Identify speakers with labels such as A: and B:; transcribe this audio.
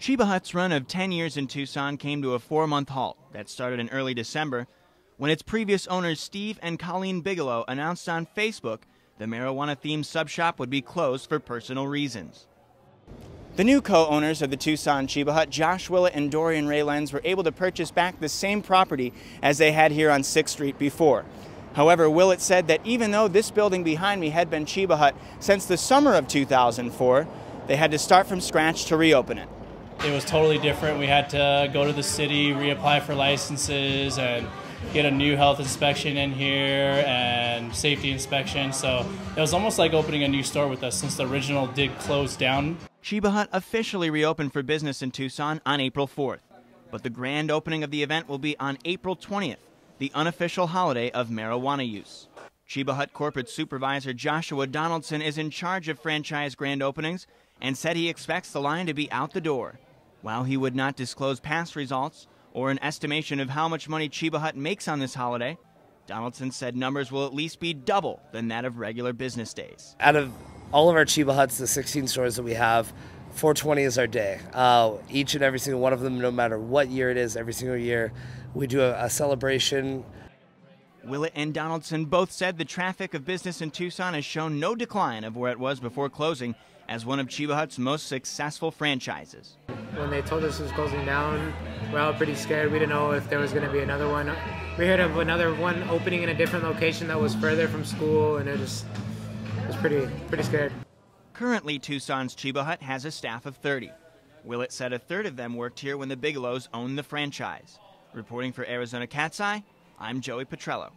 A: Cheba Hut's run of 10 years in Tucson came to a four month halt that started in early December when its previous owners Steve and Colleen Bigelow announced on Facebook the marijuana themed sub shop would be closed for personal reasons. The new co owners of the Tucson Cheba Hut, Josh Willett and Dorian Ray Lenz, were able to purchase back the same property as they had here on 6th Street before. However, Willett said that even though this building behind me had been Cheba Hut since the summer of 2004, they had to start from scratch to reopen it.
B: It was totally different. We had to go to the city, reapply for licenses, and get a new health inspection in here and safety inspection. So it was almost like opening a new store with us since the original did close down.
A: Cheba Hut officially reopened for business in Tucson on April 4th, but the grand opening of the event will be on April 20th, the unofficial holiday of marijuana use. Cheba Hut corporate supervisor Joshua Donaldson is in charge of franchise grand openings and said he expects the line to be out the door. While he would not disclose past results or an estimation of how much money Cheba Hut makes on this holiday, Donaldson said numbers will at least be double than that of regular business days.
C: Out of all of our Cheba Huts, the 16 stores that we have, 420 is our day. Uh, each and every single one of them, no matter what year it is, every single year, we do a, a celebration.
A: Willett and Donaldson both said the traffic of business in Tucson has shown no decline of where it was before closing as one of Cheba Hut's most successful franchises.
D: When they told us it was closing down, we were all pretty scared. We didn't know if there was going to be another one. We heard of another one opening in a different location that was further from school, and it just it was pretty pretty scared.
A: Currently, Tucson's Cheba Hut has a staff of 30. Willett said a third of them worked here when the Bigelows owned the franchise. Reporting for Arizona Cat's Eye, I'm Joey Putrelo.